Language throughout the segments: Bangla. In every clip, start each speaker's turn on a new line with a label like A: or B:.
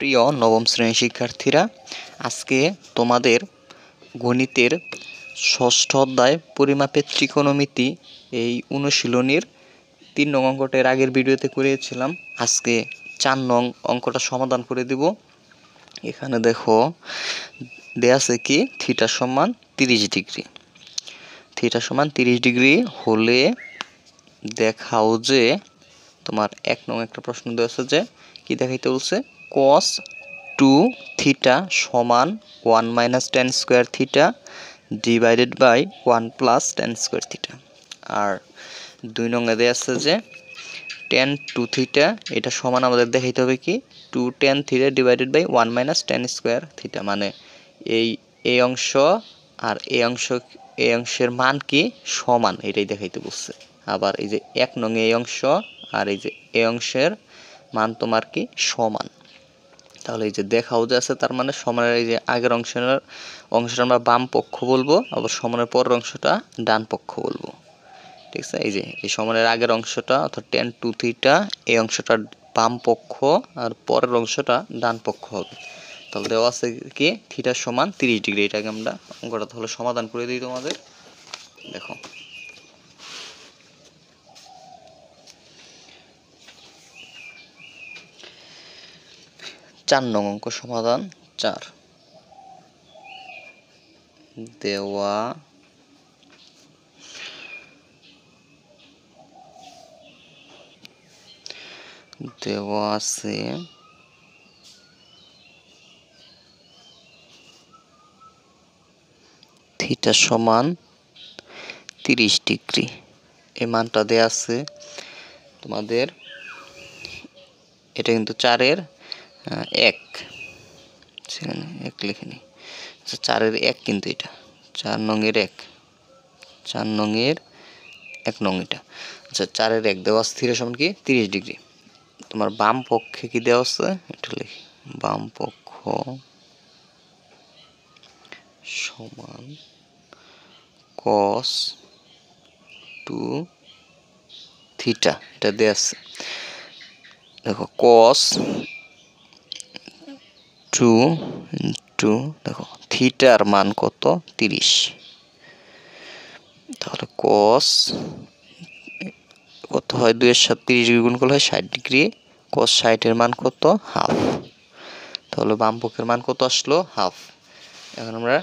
A: প্রিয় নবম শ্রেণির শিক্ষার্থীরা, আজকে তোমাদের গণিতের ষষ্ঠ অধ্যায় পরিমাপের ত্রিকোণমিতি এই অনুশীলনীর তিন নং অঙ্কটার আগের ভিডিওতে করিয়েছিলাম। আজকে চার নং অঙ্কটা সমাধান করে দিব। এখানে দেখো, দেয়া আছে কি? থিটা সমান তিরিশ ডিগ্রি। থিটা সমান তিরিশ ডিগ্রি হলে দেখাও যে তোমার এক নং একটা প্রশ্ন দেওয়া আছে যে, কি দেখাইতে বলছে? কস টু থিটা সমান one minus tan square theta divided by one plus tan square theta আর দুই নঙ্গে দেওয়া আছে যে টেন টু থিটা এটা সমান আমাদের দেখাইতে হবে কি? Two tan theta divided by one minus tan square theta মানে এই এই অংশ আর এই অংশ এই অংশের মান কি? সমান, এটাই দেখাইতে বলছে। আবার এই যে এক নং এই অংশ আর এই যে এই অংশের মান তোমার কি? সমান। তাহলে এই যে দেখাও যে আছে তার মানে সমানের এই যে আগের অংশের, অংশটা আমরা বাম পক্ষ বলব, আবার সমানের পরের অংশটা ডান পক্ষ বলব। ঠিক আছে? এই যে, এই সমানের আগের অংশটা অর্থাৎ টেন টু থ্রিটা এই অংশটা বাম পক্ষ আর পরের অংশটা ডান পক্ষ হবে। তাহলে দেওয়া আছে কি? থিটার সমান তিরিশ ডিগ্রি, এটাকে আমরা অঙ্কটা তাহলে সমাধান করে দিই তোমাদের। দেখো। চার নং অঙ্ক সমাধান চার। দেওয়া দেওয়া আছে থিটা সমান তিরিশ ডিগ্রি। এই মানটা দেওয়া আছে তোমাদের। এটা কিন্তু চারের। এক। সেখানে এক লিখে নিই। আচ্ছা চারের এক কিন্তু এটা। চার নঙের এক। চার নঙের এক নং এটা। আচ্ছা চারের এক দেওয়া স্থির সমান কি? তিরিশ ডিগ্রি। তোমার বাম পক্ষে কি দেওয়া আছে? এটা লিখি। বাম পক্ষ সমান কস টু থিটা এটা দেওয়া আছে। দেখো কস টু ইন্টু, দেখো, থিটার মান কত? তিরিশ। তাহলে কস কত হয়? দুইয়ের সাথে তিরিশ ডিগ্রি গুণ করলে হয় ষাট ডিগ্রি। কস ষাটের মান কত? হাফ। তাহলে বাম পক্ষের মান কত আসলো? হাফ। এখন আমরা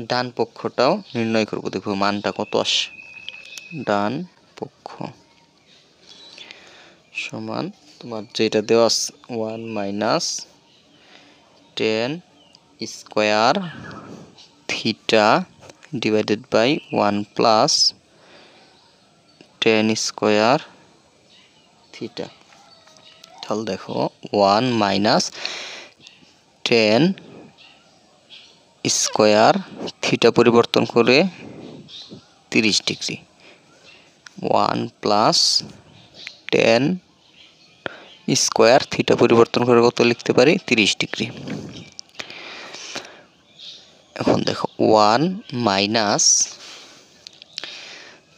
A: ডান পক্ষটাও নির্ণয় করব। দেখব মানটা কত আসে? ডান পক্ষ সমান তোমার যেটা দেওয়া one minus tan square theta divided by one plus tan square theta তাহলে দেখো one minus tan square theta পরিবর্তন করে তিরিশ degree. One plus tan square theta পরিবর্তন করে কত লিখতে পারি? তিরিশ ডিগ্রি। এখন দেখো ওয়ান মাইনাস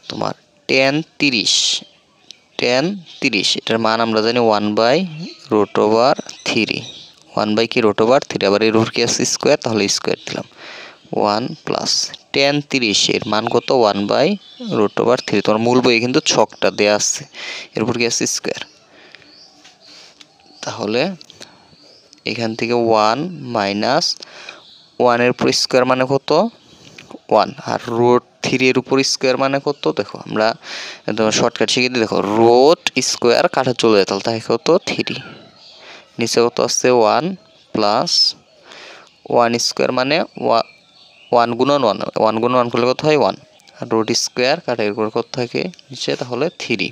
A: তোমার টেন তিরিশ। টেন তিরিশ, এটার মান আমরা জানি one by root over three one by কি রোট ওভার থ্রি আবার এই রুট কি আছে? স্কোয়ার তাহলে স্কোয়ার দিলাম। ওয়ান প্লাস টেন তিরিশ, এর মান কত? One by root over three তোমার মূল বই কিন্তু ছকটা দেওয়া আছে। এরপর কি আছে? স্কোয়ার তাহলে এখান থেকে ওয়ান মাইনাস ওয়ানের উপর স্কোয়ার মানে কত? ওয়ান আর রোড থ্রি এর উপর স্কোয়ার মানে কত? দেখো, আমরা একদম শর্টকাট শিখে দিই। দেখো রোড স্কোয়ার কাটা চলে যায়, তাহলে তাকে কত? থ্রি নিচে কত আসছে? ওয়ান প্লাস ওয়ান স্কোয়ার মানে ওয়ান গুণন ওয়ান ওয়ান গুণন ওয়ান করলে কত হয়? ওয়ান আর রোড স্কোয়ার কাটা এর উপর কত থাকে? নিচে, তাহলে থ্রি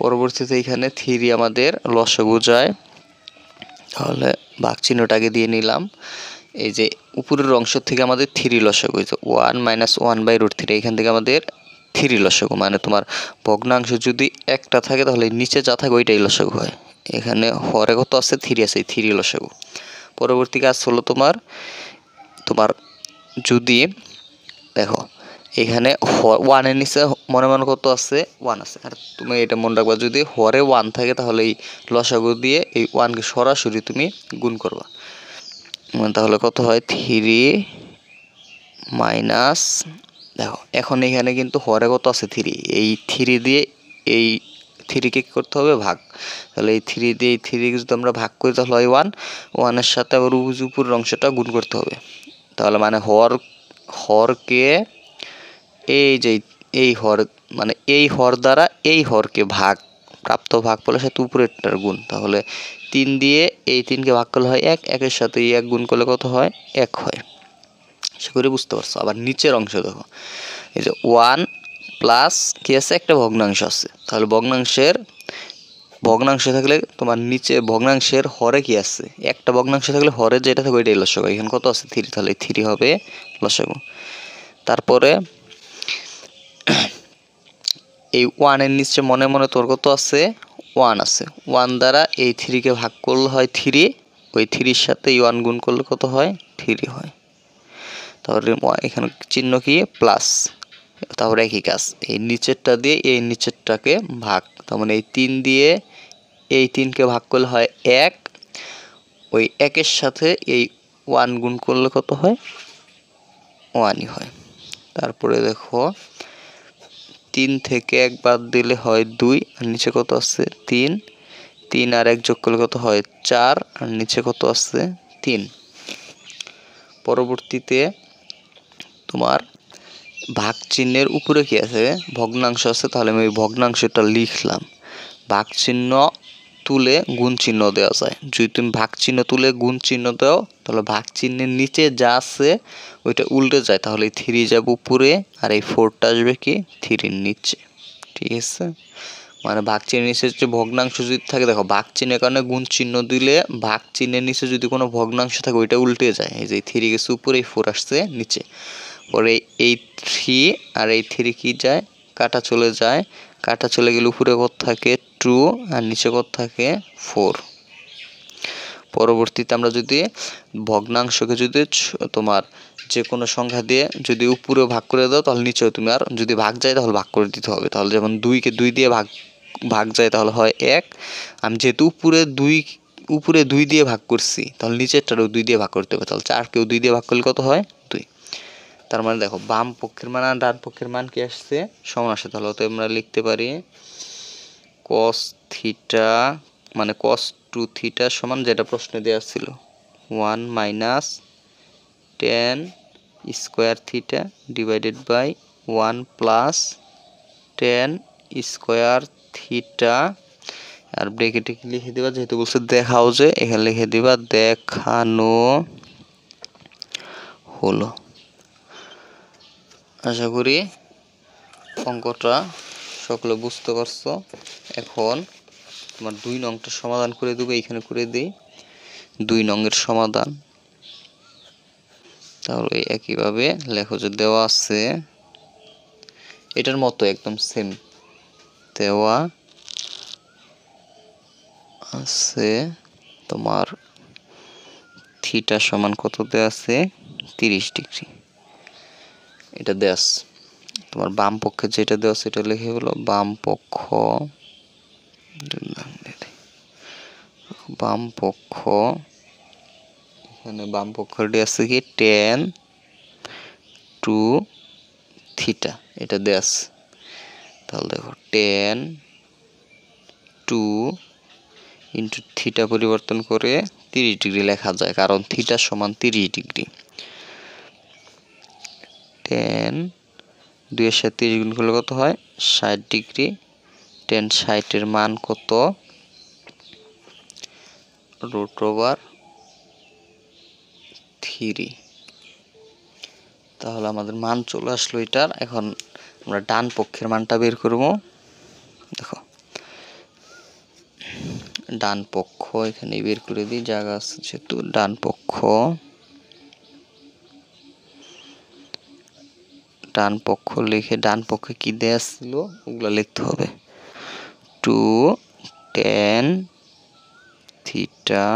A: পরবর্তীতে এখানে থ্রি আমাদের লসগু যায়। তাহলে বাঘ চিহ্নটাকে দিয়ে নিলাম। এই যে উপরের অংশ থেকে আমাদের থ্রি লসগু হয়েছে one minus one by root three, এখান থেকে আমাদের থ্রি লসগু মানে তোমার ভগ্নাংশ যদি একটা থাকে তাহলে নিচে যা থাকে ওইটাই লসগু হয়। এখানে হরে কত আছে? থ্রি আছে থ্রি লসগু। পরবর্তী কাজ হলো তোমার তোমার যদি, দেখো এখানে ওয়ানের নিচে মনে মনে কত আছে? ওয়ান আছে। আর তুমি এটা মনে রাখবা, যদি হরে ওয়ান থাকে, তাহলে এই লসাগু দিয়ে এই ওয়ানকে সরাসরি তুমি গুণ করবা। তাহলে কত হয়? থ্রি মাইনাস দেখো, এখন এখানে কিন্তু হরে কত আছে? থ্রি এই থ্রি দিয়ে এই থ্রিকে কী করতে হবে? ভাগ। তাহলে এই থ্রি দিয়ে এই থ্রিকে যদি আমরা ভাগ করি, তাহলে হয় ওয়ান ওয়ানের সাথে আবার উজ উপরের অংশটা গুণ করতে হবে। তাহলে মানে হর হরকে এই যে এই হর মানে এই হর দ্বারা এই হরকে ভাগ, প্রাপ্ত ভাগ পেলে সাথে উপরেরটার গুণ। তাহলে তিন দিয়ে এই তিনকে ভাগ করলে হয় এক, একের সাথে এই এক গুণ করলে কত হয়? এক হয়। সে করে বুঝতে পারছ। আবার নিচের অংশ দেখো। এই যে ওয়ান প্লাস কি আছে? একটা ভগ্নাংশ আছে। তাহলে ভগ্নাংশের, ভগ্নাংশ থাকলে তোমার নিচে ভগ্নাংশের হরে কি আছে? একটা ভগ্নাংশ থাকলে হরে যেটা থাকবে এটাই লসাগু। এখানে কত আছে? থ্রি। তাহলে থ্রি হবে লসাগু। তারপরে এই ওয়ানের নিচে মনে মনে তোর কত আছে ওয়ান আছে। ওয়ান দ্বারা এই থ্রিকে ভাগ করলে হয় থ্রি ওই থ্রির সাথে ওয়ান গুণ করলে কত হয়? থ্রি হয়। তাহলে এখানে চিহ্ন কি? প্লাস তারপরে একই কাজ। এই নিচেরটা দিয়ে এই নিচেরটাকে ভাগ। তার মানে এই তিন দিয়ে এই তিনকে ভাগ করলে হয় এক। ওই একের সাথে এই ওয়ান গুণ করলে কত হয়? ওয়ানই হয়। তারপরে দেখো তিন থেকে এক বাদ দিলে হয় দুই, আর নিচে কত আছে তিন। তিন আর এক যোগ করলে কত হয়? চার, আর নিচে কত আছে তিন। পরবর্তীতে তোমার ভাগ চিহ্নের উপরে কি আছে? ভগ্নাংশ আছে, তাহলে আমি ভগ্নাংশটা লিখলাম। ভাগ চিহ্ন তুলে গুণ চিহ্ন দেওয়া যায়। যদি তুমি ভাগ চিহ্ন তুলে গুণ চিহ্ন দাও, তাহলে ভাগ চিহ্নের নিচে যা আছে, ওইটা উল্টে যায়। তাহলে এই থ্রি যাবে উপরে, আর এই ফোরটা আসবে কি? থ্রির নিচে। ঠিক আছে? মানে ভাগ চিহ্নের নিচে যে ভগ্নাংশ যদি থাকে, দেখো, ভাগ চিহ্নের কারণে গুণ চিহ্ন দিলে ভাগ চিহ্নের নিচে যদি কোনো ভগ্নাংশ থাকে, ওইটা উল্টে যায়। এই যে থ্রি গেছে উপরে, এই ফোর আসছে নিচে। পরে এই থ্রি আর এই থ্রি কি যায়? কাটা চলে যায়। কাটা চলে গেলে উপরে কত থাকে? টু আর নিচে কত থাকে? ফোর। পরবর্তীতে আমরা যদি ভগ্নাংশকে যদি তোমার যে কোনো সংখ্যা দিয়ে যদি উপরে ভাগ করে দাও, তাহলে নিচেও তুমি আর যদি ভাগ যায়, তাহলে ভাগ করে দিতে হবে। তাহলে যেমন দুইকে দুই দিয়ে ভাগ ভাগ যায়, তাহলে হয় এক। আমি যেহেতু উপরে দুই উপরে দুই দিয়ে ভাগ করছি, তাহলে নিচেরটারও দুই দিয়ে ভাগ করতে হবে। তাহলে চারকেও দুই দিয়ে ভাগ করলে কত হয়? দুই। তার মানে দেখো, বাম পক্ষের মান আর ডান পক্ষের মান কি আসছে? সমান আসে তাহলে তো আমরা লিখতে পারি কস থিটা মানে কস টু থিটা সমান যেটা প্রশ্নে দেওয়া ছিল। One minus tan square theta divided by one plus tan square theta আর ব্রেকেটে লিখে দিবা? যেহেতু বলছে দেখাও যে, এখানে লিখে দিবা দেখানো হলো। আশা করি অঙ্কটা সকলে বুঝতে পারছ? এখন তোমার দুই নংটা সমাধান করে দেবো, এইখানে করে দিই। দুই নংয়ের সমাধান। তাহলে একইভাবে লেখো যে দেওয়া আছে, এটার মতো একদম সেম দেওয়া আছে তোমার থিটা সমান কত দেওয়া আছে? তিরিশ ডিগ্রি। এটা দেওয়া। তোমার বাম পক্ষে যেটা দেওয়া সেটা লিখে হলো বাম পক্ষ। বাম পক্ষ। এখানে বাম পক্ষটি আছে কি? টেন টু থিটা এটা দেওয়া আছে। তাহলে দেখো টেন টু ইন্টু থিটা পরিবর্তন করে তিরিশ ডিগ্রি লেখা যায়, কারণ থিটা সমান তিরিশ ডিগ্রি। টেন দুইয়ের সাথে তিরিশ গুণ করলে কত হয়? ষাট ডিগ্রি। টেন ষাটের মান কত? রুট ওভার থ্রি তাহলে আমাদের মান চলে আসলো এটার। এখন আমরা ডান পক্ষের মানটা বের করব। দেখো। ডান পক্ষ এখানে বের করে দিই। জায়গা আছে যেহেতু ডান পক্ষ। ডান পক্ষ লিখে ডান পক্ষে কি দেয়া ছিল? ওগুলো লিখতে হবে। Two tan theta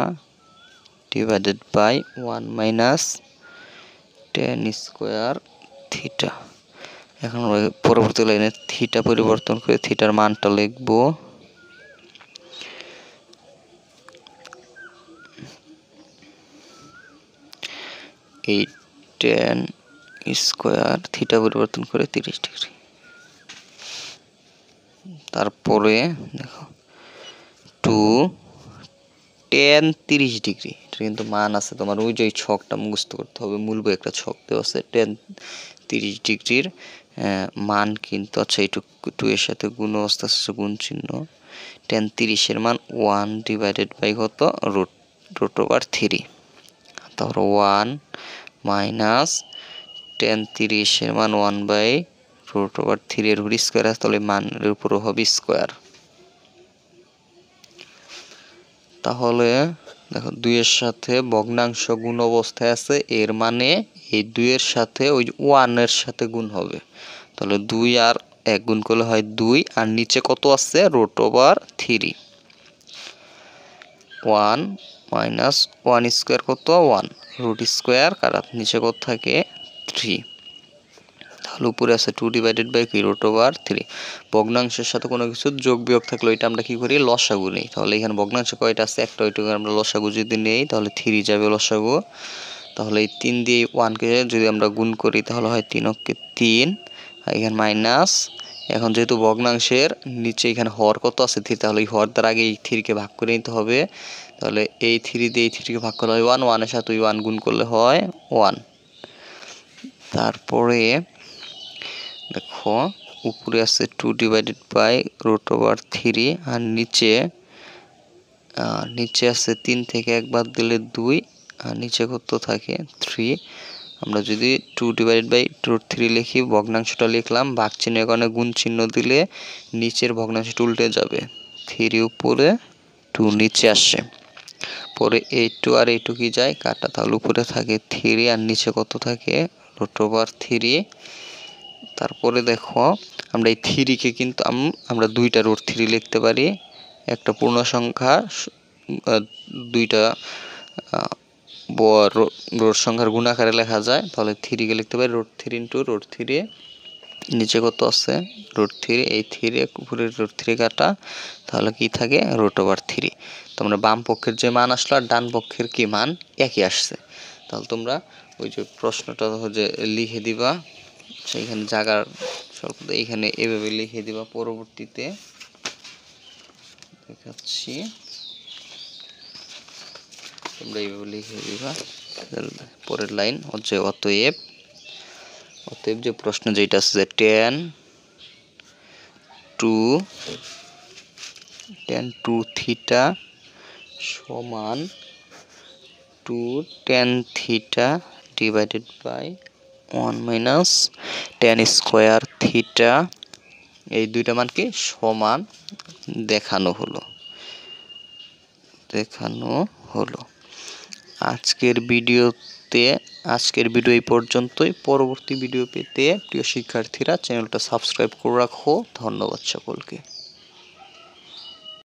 A: divided by one minus tan square theta. এখন পরবর্তী লাইনে থিটা পরিবর্তন করে থিটার মানটা লিখব। এই টেন স্কোয়ার থিটা পরিবর্তন করে তিরিশ ডিগ্রি। তারপরে দেখো, টু টেন তিরিশ ডিগ্রি। এটা কিন্তু মান আছে তোমার, ওই যে ছকটা মুখস্থ করতে হবে, মূল একটা ছক দেওয়া আছে, টেন তিরিশ ডিগ্রির মান কিন্তু আচ্ছা এইটু টু এর সাথে গুণ অবস্থা গুণ চিহ্ন। টেন তিরিশের মান ওয়ান ডিভাইডেড বাই কত? Root root over three. তারপর ওয়ান মাইনাস টেন তিরিশের মান one by root over three এর উপর স্কোয়ার আছে, তাহলে মানের উপরও হবে স্কোয়ার তাহলে দেখো দুইয়ের সাথে ভগ্নাংশ গুণ অবস্থায় আছে, এর মানে এই দুইয়ের সাথে ওই ওয়ানের সাথে গুণ হবে। তাহলে দুই আর এক গুণ করলে হয় দুই, আর নিচে কত আছে? Root over three one minus one square কত? ওয়ান রুট স্কোয়ার কার নিচে কত থাকে? থ্রি তাহলে উপরে আছে টু ডিভাইডেড বাই কি রুট ওভার থ্রি ভগ্নাংশের সাথে কোনো কিছু যোগ বিয়োগ থাকলে ওইটা আমরা কী করি? লসাগু নেই। তাহলে এখানে ভগ্নাংশ কয়টা আছে? একটা ওইটুকু আমরা লসাগু যদি নেই, তাহলে থ্রি যাবে লসাগু। তাহলে এই তিন দিয়ে ওয়ানকে যদি আমরা গুণ করি, তাহলে হয় তিন অক্ষে তিন এখানে মাইনাস এখন যেহেতু ভগ্নাংশের নিচে এখানে হর কত আছে থ্রি তাহলে এই হর দ্বারা আগে এই থ্রিকে ভাগ করে নিতে হবে। তাহলে এই থ্রি দিয়ে এই থ্রিকে ভাগ করলে হয় ওয়ান ওয়ানের সাথে ওই ওয়ান গুণ করলে হয় ওয়ান তারপরে দেখো, উপরে আছে two divided by root over three আর নিচে নিচে আছে তিন থেকে একবার দিলে দুই আর নিচে কত থাকে? থ্রি আমরা যদি two divided by two three লিখি, ভগ্নাংশটা লিখলাম ভাগ চিহ্নের কারণে গুণ চিহ্ন দিলে নিচের ভগ্নাংশটা উল্টে যাবে। থ্রি উপরে টু নিচে আসে। পরে এই টু আর এই টু কি যায়? কাটা তাহলে উপরে থাকে থ্রি আর নিচে কত থাকে? রুট ওভার থ্রি তারপরে দেখো, আমরা এই থ্রিকে কিন্তু আমরা দুইটা রুট থ্রি লিখতে পারি। একটা পূর্ণ সংখ্যা দুইটা রোড সংখ্যার গুণাকারে লেখা যায়। তাহলে থ্রিকে লিখতে পারি root three into root three নিচে কত আছে? রোড থ্রি এই থ্রি উপরে রোড থ্রি কাটা, তাহলে কি থাকে? রোড ওভার থ্রি তোমরা বাম পক্ষের যে মান আসলো আর ডান পক্ষের কি মান? একই আসছে। তাহলে তোমরা ওই যে প্রশ্নটা যে লিখে দিবা, সেইখানে জায়গার স্বল্প এইখানে এভাবে লিখে দিবা, পরবর্তীতে দেখাচ্ছি। তোমরা এইভাবে লিখে দিবা। পরের লাইন হচ্ছে অতএব। অতএব যে প্রশ্ন যেটা আছে যে tan two tan two theta সমান two tan theta divided by one minus tan square theta এই দুইটা মান কি সমান দেখানো হলো। দেখানো হলো। আজকের ভিডিওতে, আজকের ভিডিও এই পর্যন্তই। পরবর্তী ভিডিও পেতে প্রিয় শিক্ষার্থীরা চ্যানেলটা সাবস্ক্রাইব করে রাখো। ধন্যবাদ সকলকে।